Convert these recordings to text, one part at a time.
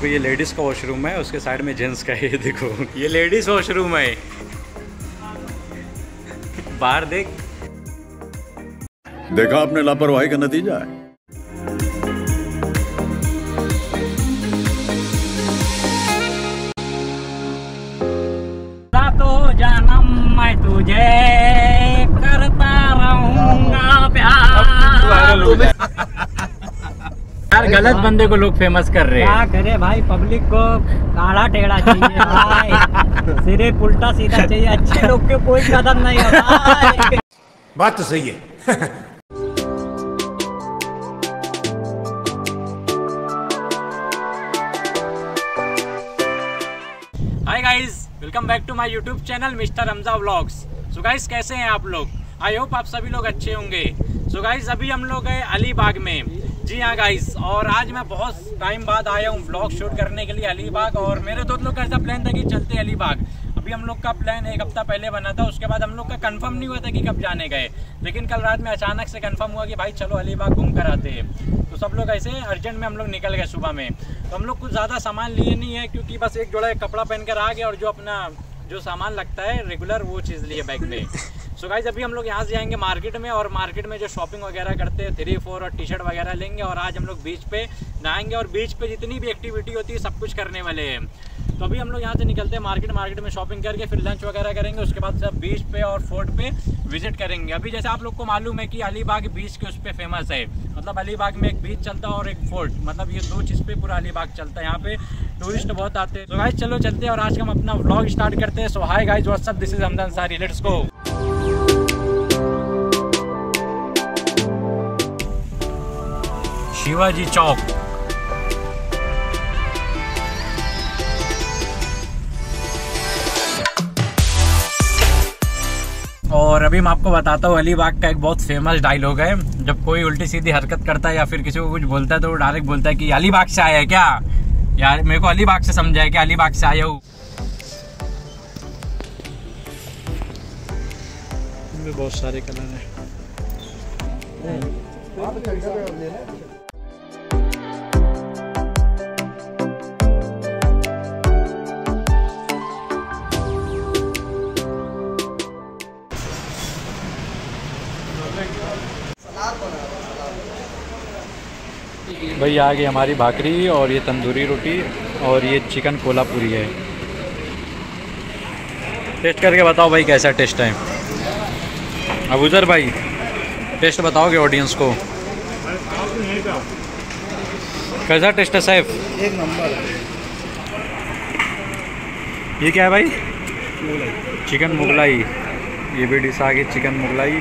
देखो ये लेडीज़ का वॉशरूम है उसके साइड में जेंट्स का है ये देखो। ये लेडीज़ वॉशरूम है। बाहर देख। देखा आपने लापरवाही का नतीजा है? गलत बंदे को लोग फ़ेमस कर रहे क्या हैं करे भाई पब्लिक को काढ़ा टेढ़ा चाहिए भाई। सिर्फ़ उल्टा सीधा चाहिए अच्छे लोग के कोई कदर नहीं है बात तो सही है। Hi guys welcome back to my YouTube channel mister Ramza vlogs so guys कैसे हैं आप लोग? आई होप आप सभी लोग अच्छे होंगे। सो गाइस अभी हम लोग गए अलीबाग में। जी हाँ गाइस और आज मैं बहुत टाइम बाद आया हूँ ब्लॉग शूट करने के लिए अलीबाग और मेरे दोस्त लोग का ऐसा प्लान था कि चलते अलीबाग. अभी हम लोग का प्लान एक हफ़्ता पहले बना था, उसके बाद हम लोग का कंफर्म नहीं हुआ था कि कब जाने गए. लेकिन कल रात में अचानक से कंफर्म हुआ कि भाई, चलो अलीबाग घूम कर आते हैं. तो सब लोग ऐसे अर्जेंट में हम लोग निकल गए सुबह में. तो हम लोग कुछ ज़्यादा सामान लिए नहीं है, क्योंकि बस एक जोड़ा कपड़ा पहन कर आ गए और जो अपना जो सामान लगता है रेगुलर वो चीज़ लिए बैग में. सो गाइज़ अभी हम लोग यहाँ से जाएँगे मार्केट में और मार्केट में जो शॉपिंग वगैरह करते हैं थ्री फोर और टी शर्ट वगैरह लेंगे और आज हम लोग बीच पे नहाएँगे और बीच पे जितनी भी एक्टिविटी होती है, सब कुछ करने वाले हैं। तो अभी हम लोग यहाँ से निकलते हैं मार्केट मार्केट में शॉपिंग करके फिर लंच वगैरह करेंगे, उसके बाद सब बीच पे और फोर्ट पे विज़िट करेंगे। अभी जैसे आप लोग को मालूम है कि अलीबाग बीच के उस पर फ़ेमस है। मतलब अलीबाग में एक बीच चलता है और एक फोर्ट मतलब ये दो चीज़ पे पूरा अलीबाग चलता है। यहाँ पे टूरिस्ट बहुत आते हैं। तो गाइज़ चलो चलते हैं और आज हम अपना व्लॉग स्टार्ट करते हैं। So hi guys what's up this is Hamdan सारी लेट्स गो शिवाजी चौक। और अभी मैं आपको बताता हूँ अलीबाग का एक बहुत फ़ेमस डायलॉग है। जब कोई उल्टी सीधी हरकत करता है या फिर किसी को कुछ बोलता है तो वो डायरेक्ट बोलता है कि अलीबाग से आया है क्या? यार मेरे को अलीबाग से समझा है कि अलीबाग से आया हूँ। बहुत सारे कलर हैं। भाई आ गई हमारी भाकरी और ये तंदूरी रोटी और ये चिकन कोल्हापुरी है। टेस्ट करके बताओ भाई कैसा टेस्ट है? अबूजर भाई टेस्ट बताओगे ऑडियंस को। कैसा टेस्ट है सैफ एक नंबर ये क्या है भाई? चिकन मुगलाई। ये भी डिश आ गई चिकन मुगलाई।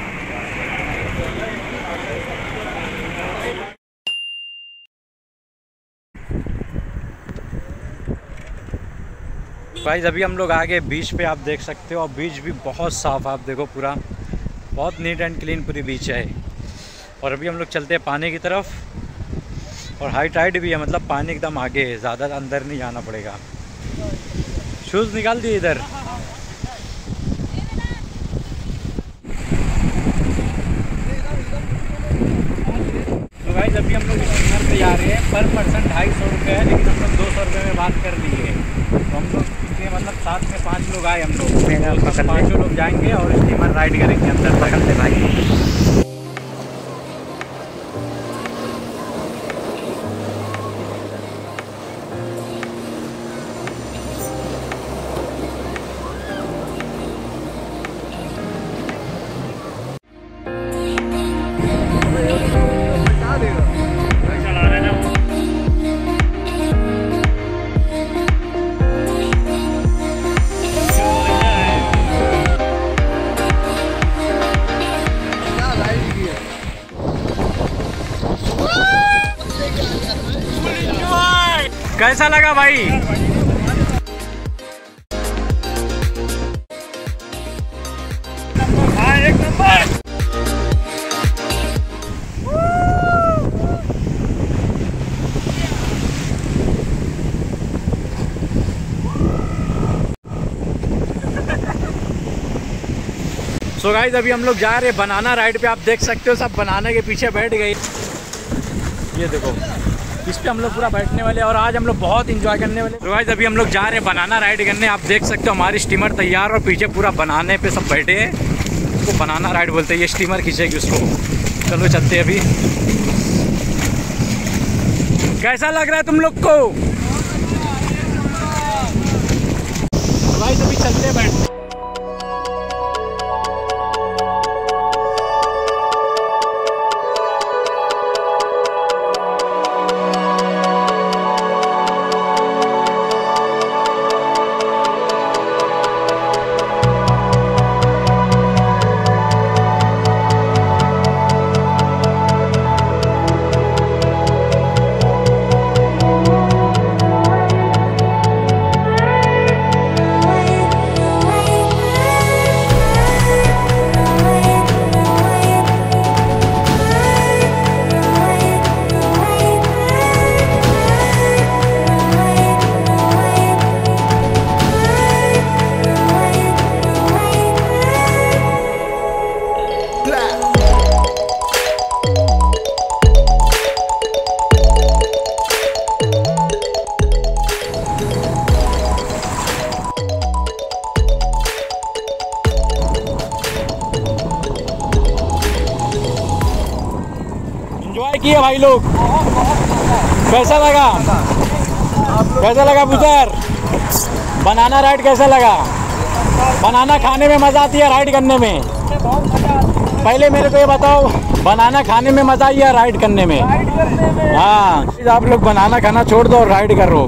भाई, अभी हम लोग आगे बीच पे आप देख सकते हो। और बीच भी बहुत साफ़ आप देखो पूरा। बहुत नीट एंड क्लीन पूरी बीच है। और अभी हम लोग चलते हैं पानी की तरफ़। और हाई टाइड भी है मतलब पानी एकदम आगे है। ज़्यादा अंदर नहीं जाना पड़ेगा। शूज़ निकाल दिए इधर। तो भाई अभी हम लोग जा रहे हैं। पर पर्सन ढाई सौ रुपये है, लेकिन हम लोग दो सौ रुपये में बात कर लिए तो हम लोग के मतलब साथ आए हम लोग। पाँचों लोग जाएँगे और स्टीमर राइड करेंगे अंदर पकड़ते भाई। कैसा लगा भाई? एक नंबर। सो गाइज़ अभी हम लोग जा रहे हैं बनाना राइड पे। आप देख सकते हो, सब बनाने के पीछे बैठ गए। ये देखो। इस पे हम लोग पूरा बैठने वाले और आज हम लोग बहुत इंजॉय करने वाले तो गाइस अभी हम लोग जा रहे हैं बनाना राइड करने। आप देख सकते हो हमारी स्टीमर तैयार और पीछे पूरा बनाने पे सब बैठे हैं। उसको बनाना राइड बोलते हैं, ये स्टीमर खींचेगी उसको। चलो चलते अभी। कैसा लग रहा है तुम लोग को? गाइस अभी चलते हैं। भाई लोग। कैसा लगा? कैसा लगा बुजर? बनाना राइड कैसा लगा? बनाना खाने में मज़ा आती है राइड करने में? पहले मेरे को ये बताओ, बनाना खाने में मज़ा आई है राइड करने में? हाँ आप लोग बनाना खाना छोड़ दो और राइड करो।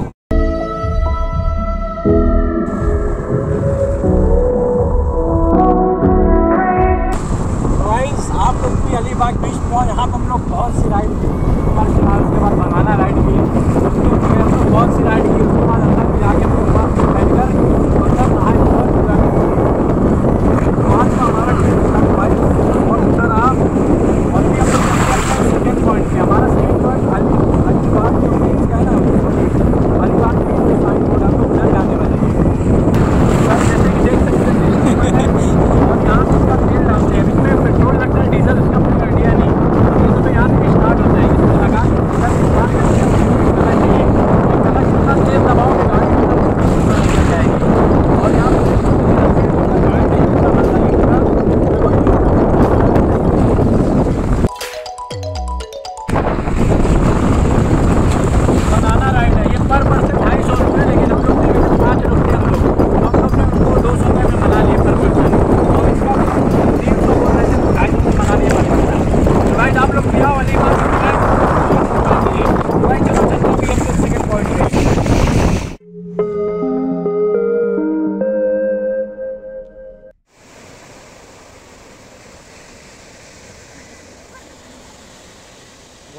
और यहाँ पर हम लोग बहुत सी राइड उसके बाद बनाना राइड भी बहुत सी राइड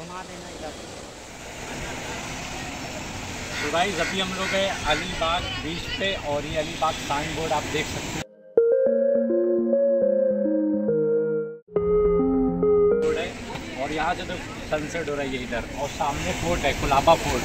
घुमा देना इधर तो गाइस अभी हम लोग है अलीबाग बीच पे और ये अलीबाग साइन बोर्ड आप देख सकते हैं। और यहाँ से तो सनसेट हो रही है इधर और सामने फोर्ट है, कुलाबा फोर्ट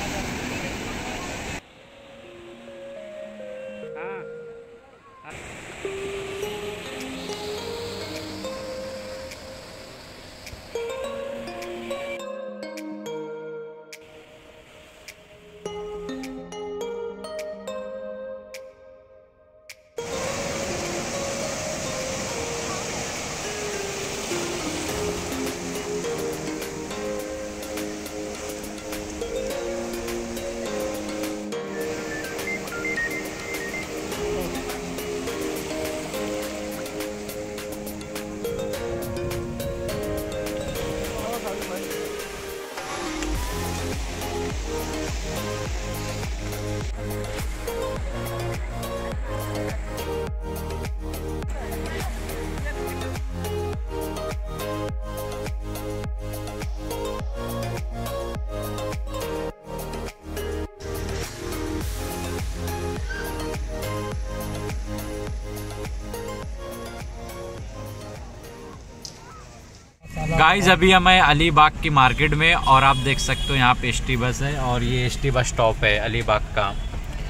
गाइस अभी हम हैं अलीबाग की मार्केट में और आप देख सकते हो यहाँ पे एस बस है और ये एसटी बस स्टॉप है अलीबाग का।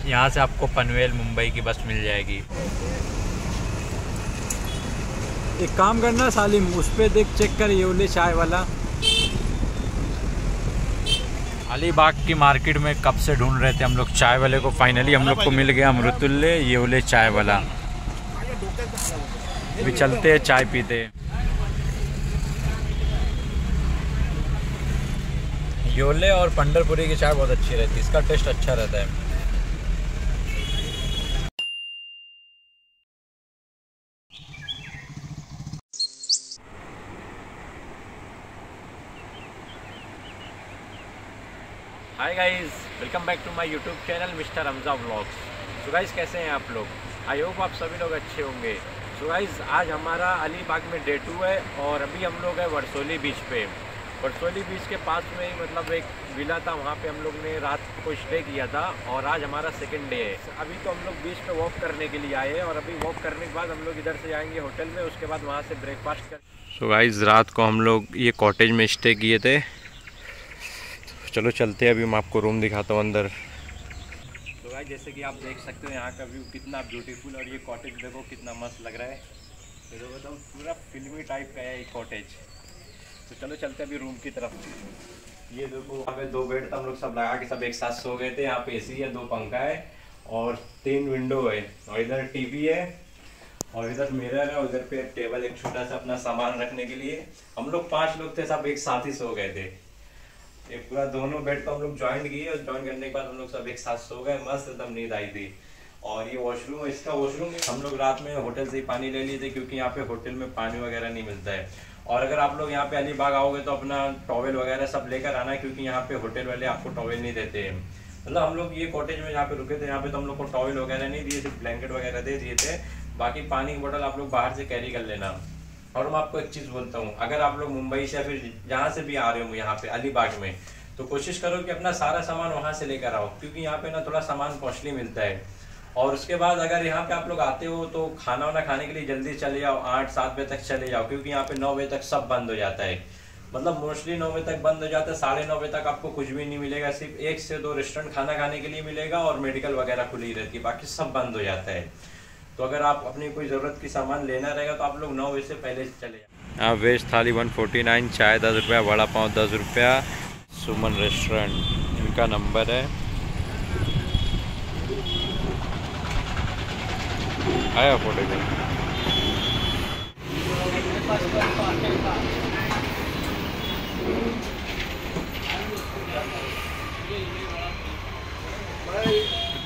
यहाँ से आपको पनवेल, मुंबई की बस मिल जाएगी। एक काम करना सालिम, उस पर देख चेक कर ये ओले चाय वाला। अलीबाग की मार्केट में कब से ढूंढ रहे थे हम लोग? चाय वाले को फाइनली हम लोग को मिल गया अमृतुल्ले, ये बोले चाय वाला। अभी चलते हैं चाय पीते। योले और पंडरपुरी की चाय बहुत अच्छी रहती है। इसका टेस्ट अच्छा रहता है। Hi guys welcome back to my YouTube channel mister Hamza vlogs so guys कैसे हैं आप लोग? आई होप आप सभी लोग अच्छे होंगे। सो गाइस आज हमारा अलीबाग में डे टू है और अभी हम लोग हैं वर्सोली बीच पे। वर्सोली बीच के पास में ही मतलब एक विला था वहाँ पे हम लोग ने रात को स्टे किया था और आज हमारा सेकंड डे है। अभी तो हम लोग बीच पे वॉक करने के लिए आए हैं और अभी वॉक करने के बाद हम लोग इधर से जाएँगे होटल में उसके बाद वहाँ से ब्रेकफास्ट कर सो गाइस रात को हम लोग ये कॉटेज में स्टे किए थे। चलो चलते हैं अभी मैं आपको रूम दिखाता हूँ अंदर। तो भाई जैसे कि आप देख सकते हो यहाँ का व्यू कितना ब्यूटीफुल और ये कॉटेज देखो कितना मस्त लग रहा है। देखो एकदम पूरा फिल्मी टाइप का है ये कॉटेज तो चलो चलते अभी रूम की तरफ़। ये देखो, यहाँ पे दो बेड था हम लोग सब लगा के सब एक साथ सो गए थे। यहाँ पे एसी है, दो पंखा है और तीन विंडो है। और इधर टीवी है और इधर मिरर है इधर पे टेबल एक छोटा सा अपना सामान रखने के लिए। हम लोग पाँच लोग थे, सब एक साथ ही सो गए थे। एक पूरा दोनों बेड को हम लोग ज्वाइन किए और ज्वाइन करने के बाद हम लोग सब एक साथ सो गए। मस्त एकदम नींद आई थी। और ये वॉशरूम इसका वॉशरूम हम लोग रात में होटल से ही पानी ले लिए थे क्योंकि यहाँ पे होटल में पानी वगैरह नहीं मिलता है। और अगर आप लोग यहाँ पे अलीबाग आओगे तो अपना टॉवेल वगैरह सब लेकर आना, क्योंकि यहाँ पे होटल वाले आपको टॉवेल नहीं देते हैं। मतलब हम लोग ये कॉटेज में यहाँ पे रुके थे, यहाँ पे तो हम लोग को टॉवेल वगैरह नहीं दिए, सिर्फ़ ब्लैंकेट वगैरह दे दिए थे। बाकी पानी की बोतल आप लोग बाहर से कैरी कर लेना। और मैं आपको एक चीज़ बोलता हूँ, अगर आप लोग मुंबई से या फिर जहाँ से भी आ रहे हो यहाँ पे अलीबाग में तो कोशिश करो कि अपना सारा सामान वहाँ से लेकर आओ, क्योंकि यहाँ पे ना थोड़ा सामान कॉस्टली मिलता है। और उसके बाद अगर यहाँ पे आप लोग आते हो तो खाना वाना खाने के लिए जल्दी चले जाओ, आठ, सात बजे तक चले जाओ, क्योंकि यहाँ पे नौ बजे तक सब बंद हो जाता है। मतलब मोस्टली नौ बजे तक बंद हो जाता है, साढ़े नौ बजे तक आपको कुछ भी नहीं मिलेगा, सिर्फ़ एक से दो रेस्टोरेंट खाना खाने के लिए मिलेगा और मेडिकल वगैरह खुली रहती है, बाकी सब बंद हो जाता है। तो अगर आप अपनी कोई ज़रूरत की सामान लेना रहेगा तो आप लोग नौ बजे से पहले चले जाओ। हाँ veg thali one forty nine चाय दस रुपया, वड़ा पाँव दस रुपया, सुमन रेस्टोरेंट इनका नंबर है। आया फ़ोटो में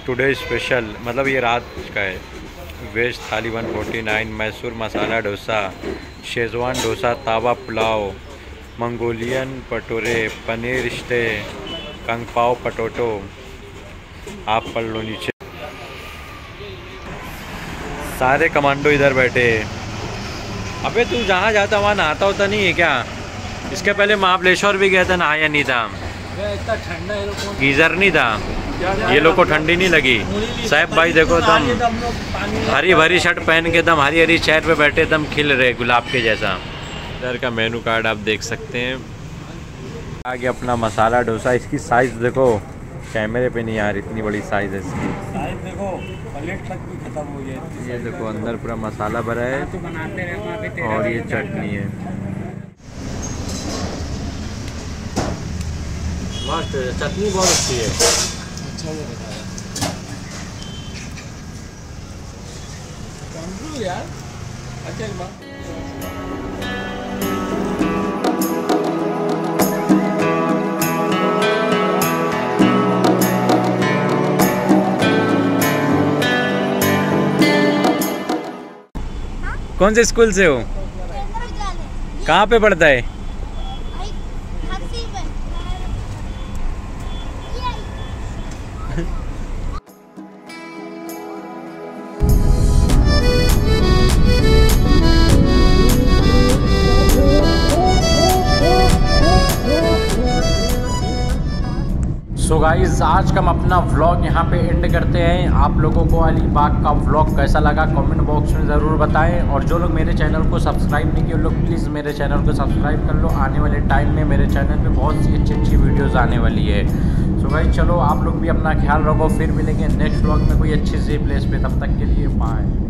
टुडे स्पेशल मतलब ये रात का है। Veg thali 149 Mysore masala dosa, schezwan dosa, tawa pulao, Mongolian पटोरे, paneer रिश्ते कंग पाव पटोटो, आप पढ़ लो नीचे। सारे कमांडो इधर बैठे। अबे तू जहाँ जाता वहाँ नहाता होता नहीं है क्या? इसके पहले महाबलेश्वर भी गया था नहाया नहीं था। गीजर नहीं था। ये लोग को ठंडी नहीं लगी। साहब भाई देखो एकदम हरी भरी शर्ट पहन के एकदम हरी हरी चेयर पे बैठे एकदम खिल रहे गुलाब के जैसा। इधर का मेनू कार्ड आप देख सकते हैं। आगे अपना मसाला डोसा इसकी साइज़ देखो। कैमरे पे नहीं आ रही इतनी बड़ी साइज़ है इसकी। साइज़ देखो प्लेट तक भी खत्म हो गया ये देखो अंदर पूरा मसाला भरा है। तो बनाते रहे और ये चटनी है। मस्त चटनी बहुत अच्छी है। अच्छा वो बताया। यार अच्छा एक बात कौन से स्कूल से हो? कहाँ पे पढ़ता है? सो गाइज़ आज का हम अपना व्लॉग यहाँ पे एंड करते हैं। आप लोगों को अलीबाग का व्लॉग कैसा लगा कमेंट बॉक्स में ज़रूर बताएँ। और जो लोग मेरे चैनल को सब्सक्राइब नहीं किए लोग प्लीज़ मेरे चैनल को सब्सक्राइब कर लो। आने वाले टाइम में मेरे चैनल पे बहुत सी अच्छी अच्छी वीडियोज़ आने वाली है। सो गाइज़ चलो आप लोग भी अपना ख्याल रखो, फिर मिलेंगे नेक्स्ट व्लॉग में कोई अच्छी सी प्लेस पर तब तक के लिए बाय